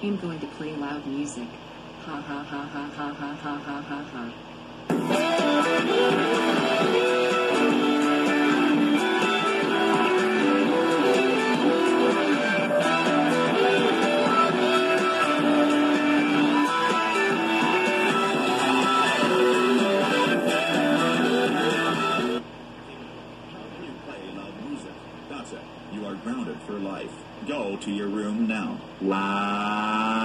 I'm going to play loud music. Ha ha ha ha ha ha ha ha ha You are grounded for life. Go to your room now. Wow.